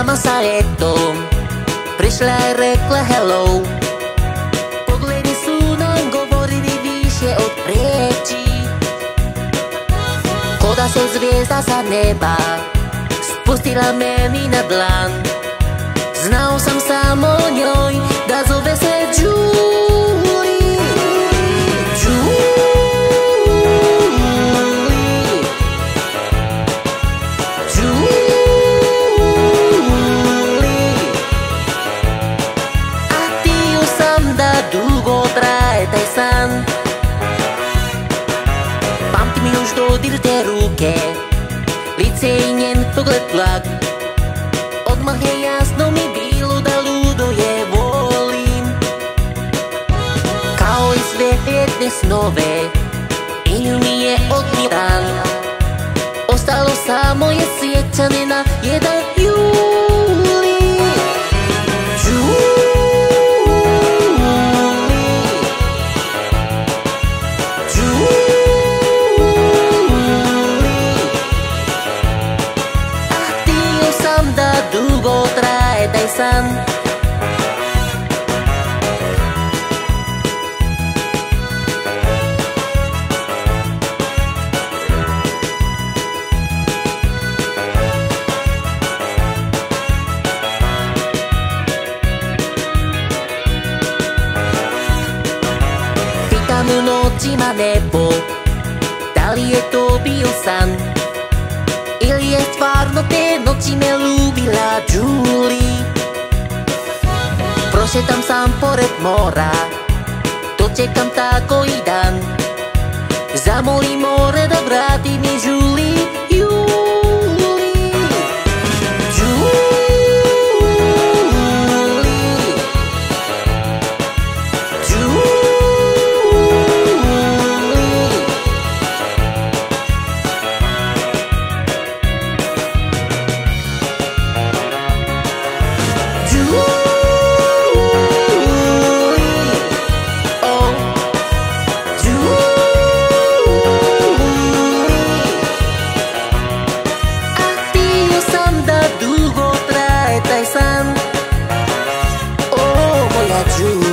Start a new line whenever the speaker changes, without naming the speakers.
sama sa jednou Prišla a rekla hello. Pogledy sú nám govorili vyššie od riečí Koda som zviezda sa neba Spustila meni na dlan. Znal som sám o ruke. Lice i njen pogled plag Odmah je jasno mi bilo da ludo je volim. Kao i sve ljetne snove Ili mi je odnio dan Ostalo samo je sjećanje na さん。タムの血までぼダリエとビオさん。イリエスファルの手の血メロ教えたん散歩レモーラとちェカンタコイダンザモリモレダブラティミジュリユーリジュリジュリジュリ true